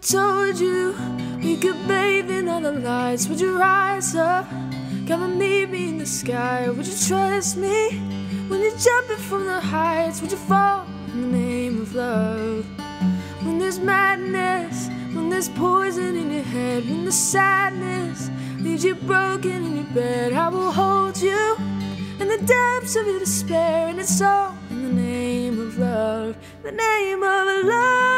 told you we could bathe in all the lights, would you rise up? Come and meet me in the sky. Would you trust me when you're jumping from the heights? Would you fall in the name of love? When there's madness, when there's poison in your head, when the sadness leaves you broken in your bed, I will hold you in the depths of your despair, and it's all in the name of love, the name of love